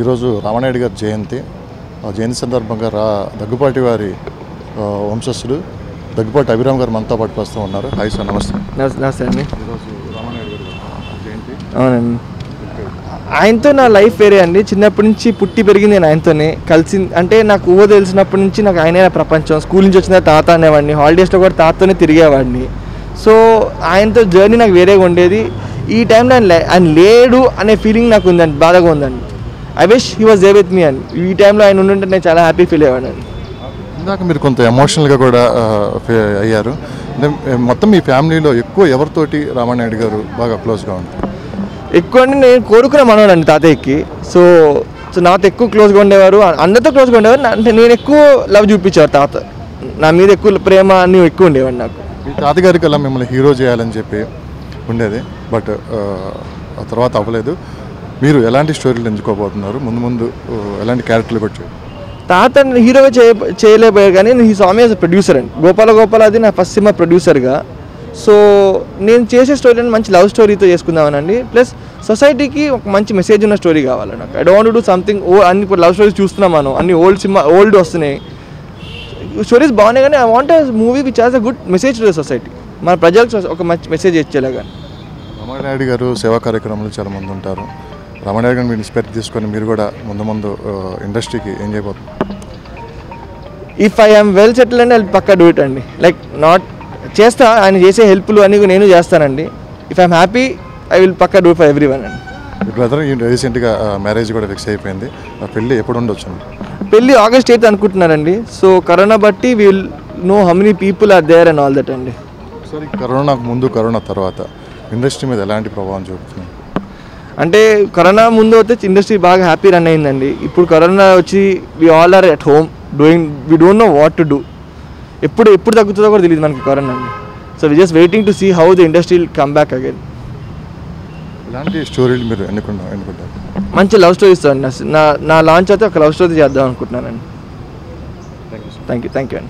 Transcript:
ఈరోజు రామనాయుడు గారి జయంతి. ఆ జయంతి సందర్భంగా రా దగ్గుపాటి వారి వంశస్థుడు దగ్గుపాటి అభిరామ్ గారు మనతో పాటు వస్తూ ఉన్నారు. హాయ్ సార్ నమస్తే. నమస్తే అండి. ఈరోజు రామనాయుడు గారి జయంతి. అవునండి. ఆయనతో నా లైఫ్ వేరే అండి. చిన్నప్పటి నుంచి పుట్టి పెరిగింది నేను ఆయనతోనే. కలిసి అంటే నాకు ఊహ తెలిసినప్పటి నుంచి నాకు ఆయనే నా ప్రపంచం. స్కూల్ నుంచి వచ్చిన తాత అనేవాడిని. హాలిడేస్లో కూడా తాతతోనే తిరిగేవాడిని. సో ఆయనతో జర్నీ నాకు వేరేగా ఉండేది. ఈ టైంలో ఆయన ఆయన లేడు అనే ఫీలింగ్ నాకు ఉందండి. బాధగా ఉందండి. I wish he was there with me అండి ఈ టైంలో ఆయన ఉండుంటే నేను చాలా హ్యాపీ ఫీల్ అయ్యాను ఇందాక మీరు కొంత ఎమోషనల్గా కూడా అయ్యారు. మొత్తం మీ ఫ్యామిలీలో ఎక్కువ ఎవరితోటి రామానాయుడు గారు బాగా క్లోజ్గా ఉంటారు? ఎక్కువ అంటే నేను కోరుకున్న మనవాడండి తాతయ్యకి. సో సో నాతో ఎక్కువ క్లోజ్గా ఉండేవారు. అందరితో క్లోజ్గా ఉండేవారు. అంటే నేను ఎక్కువ లవ్ చూపించారు తాత. నా మీద ఎక్కువ ప్రేమ అన్నీ ఎక్కువ ఉండేవాడు నాకు. మీ తాతగారికి అలా మిమ్మల్ని హీరో చేయాలని చెప్పి ఉండేది. బట్ ఆ తర్వాత అవ్వలేదు. మీరు ఎలాంటి స్టోరీలు ఎంచుకోబోతున్నారు? ముందు ముందు ఎలాంటి క్యారెక్టర్లు కూడా చేయాలి తాత హీరోగా చేయ చేయలేకపోయారు కానీ నేను ఈ స్వామి యాజ్ ప్రొడ్యూసర్ అండి. గోపాల గోపాల అది నా ఫస్ట్ సినిమా ప్రొడ్యూసర్గా సో నేను చేసే స్టోరీ మంచి లవ్ స్టోరీతో చేసుకుందామనండి. ప్లస్ సొసైటీకి ఒక మంచి మెసేజ్ ఉన్న స్టోరీ కావాలి నాకు. ఐ డోంట్ డూ సంథింగ్ ఓ అన్ని ఇప్పుడు లవ్ స్టోరీస్ చూస్తున్నాం మనం. అన్ని ఓల్డ్ సినిమా ఓల్డ్ వస్తున్నాయి. స్టోరీస్ బాగున్నాయి కానీ I want movie which has a good message to the society మన ప్రజలకు ఒక మంచి మెసేజ్ ఇచ్చేలాగా. రామానాయుడు గారు సేవా కార్యక్రమాలు చాలా మంది ఉంటారు. రామానాయుడు గారిని మీరు ఇన్స్పైర్ తీసుకొని మీరు కూడా ముందు ముందు ఇండస్ట్రీకి ఏం చేయబోతున్నారు? If I am well settle అండి అది పక్కా డూ ఇట్ అండి. లైక్ నాట్ చేస్తా ఆయన చేసే హెల్ప్లు అని నేను చేస్తానండి. If I'm happy I will Pakka do for every one అండి. బ్రదర్ రీసెంట్గా మ్యారేజ్ కూడా ఫిక్స్ అయిపోయింది. పెళ్ళి ఎప్పుడు ఉండొచ్చు పెళ్ళి ఆగస్ట్ ఎయిత్ అనుకుంటున్నారండి. సో కరోనా బట్టి will know how many people are there and all that అండి. ఒకసారి కరోనాకు ముందు కరోనా తర్వాత ఇండస్ట్రీ మీద ఎలాంటి ప్రభావం చూపుతుంది అంటే కరోనా ముందు అయితే ఇండస్ట్రీ బాగా హ్యాపీ రన్ అయిందండి. ఇప్పుడు కరోనా వచ్చి we all are at home doing we don't know what to do ఎప్పుడు ఎప్పుడు తగ్గుతుందో కూడా తెలియదు మనకి కరోనా అండి. So we just waiting to see how the industry come back again ఎలాంటి స్టోరీలు మీరు ఎన్నుకున్నా ఎన్నుకుంటారు? మంచి లవ్ స్టోరీస్ అండి. నా నా లాంచ్ అయితే ఒక లవ్ స్టోరీ చేద్దాం అనుకుంటున్నానండి. థ్యాంక్ యూ థ్యాంక్ యూ అండి.